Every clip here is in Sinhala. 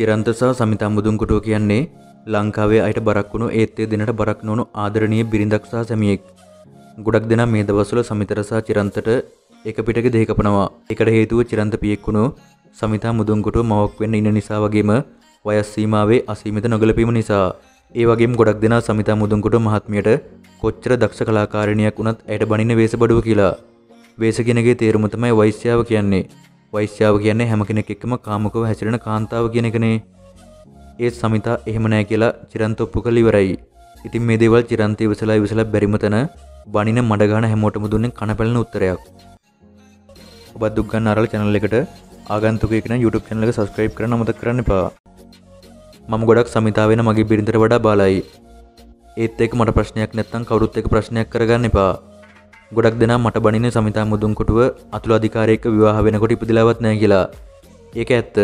චිරන්ත සහ සමිතා මුදුන්කොටුව කියන්නේ ලංකාවේ අයට බරක් වුණු ඒත් ඒ දිනට බරක් නොවුණු ආදරණීය බිරිඳක් සහ සැමියෙක්. ගොඩක් දෙනා මේ දවස්වල සමිතර සහ චිරන්තට එක පිටක දෙහි කපනවා. ඒකට හේතුව චිරන්ත පියෙක් වුණු සමිතා මුදුන්කොටුව මවක් වෙන්න ඉන්න නිසා වගේම වයස් සීමාවේ අසීමිත නොගැලපීම නිසා. ඒ වගේම ගොඩක් දෙනා සමිතා මුදුන්කොටුව මහත්මියට කොච්චර දක්ෂ කලාකාරිනියක් වුණත් ඇයට බනින්න වේශබඩුව කියලා. වේශ කෙනගේ තේරුම තමයි වෛශ්‍යාව කියන්නේ. වෛශ්‍යාව කියන්නේ හැම කෙනෙක් එක්කම කාමකව හැසිරෙන කාන්තාව කියන එකනේ. ඒත් සමිතා එහෙම නෑ කියලා චිරන්ත ඔප්පු කළ ඉවරයි. ඉතින් මේ දේවල් චිරන්තය ඉවසලා ඉවසලා බැරිම තැන බනින මඩ ගන්න හැමෝටම දුන්නේ කන පැලෙන උත්තරයක්. ඔබත් දුක් ගන්න අරල channel එකට ආගන්තුකයෙක් නම් YouTube channel එක subscribe කරන්න අමතක කරන්න එපා. මම ගොඩක් සමිතා වෙන මගේ බිරිඳට වඩා බාලයි. ඒත් එක්ක මට ප්‍රශ්නයක් නැත්නම් කවුරුත් එක්ක ප්‍රශ්නයක් කරගන්න එපා. ගොඩක් දෙනා මට බනින්නේ සමිතා මුදුන්කොටුව අතුල අධිකාරියෙක්ව විවාහ වෙනකොට ඉපදිලාවත් නැහැ කියලා. ඒක ඇත්ත.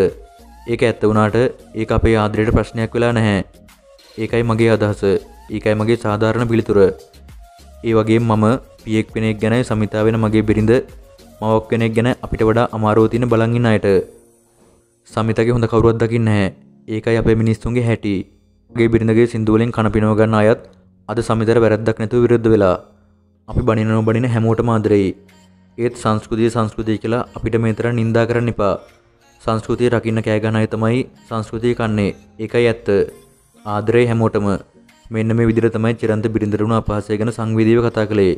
ඒක ඇත්ත වුණාට ඒක අපේ ආදරයට ප්‍රශ්නයක් වෙලා නැහැ. ඒකයි මගේ අදහස. ඒකයි මගේ සාධාරණ පිළිතුර. ඒ වගේම මම පියෙක් වෙනෙක් ගැන සමිතා වෙන මගේ බිරිඳ මවක් කෙනෙක් ගැන අපිට වඩා අමාරුව තියෙන බලන් ඉන්න අයට. සමිතගේ හොඳ කවුරුවත් දකින්නේ නැහැ. ඒකයි අපේ මිනිස්සුන්ගේ හැටි. මගේ බිරිඳගේ සින්දු වලින් කන පිනව ගන්න අයත් අද සමිතර වැරද්දක් නැතුව විරුද්ධ වෙලා. අපි බනින නොබනින හැමෝටම ආදරෙයි. ඒත් සංස්කෘතිය සංස්කෘතිය කියලා අපිට මේ තරම් නිඳා කරන්න එපා. සංස්කෘතිය රකින්න කෑ ගන්න අය තමයි සංස්කෘතිය කන්නේ. ඒකයි ඇත්ත. ආදරේ හැමෝටම. මෙන්න මේ විදිහට තමයි චිරන්ත බිරිඳට වුණ අපහාසය ගැන සංවේදීව කතා කළේ.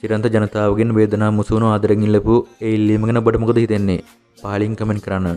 චිරන්ත ජනතාවගෙන් වේදනාව මුසුණු ආදරෙන් ඉල්ලපු ඒ ඉල්ලීම ගැන ඔබට මොකද හිතෙන්නේ? පහලින් කමෙන්ට් කරන්න.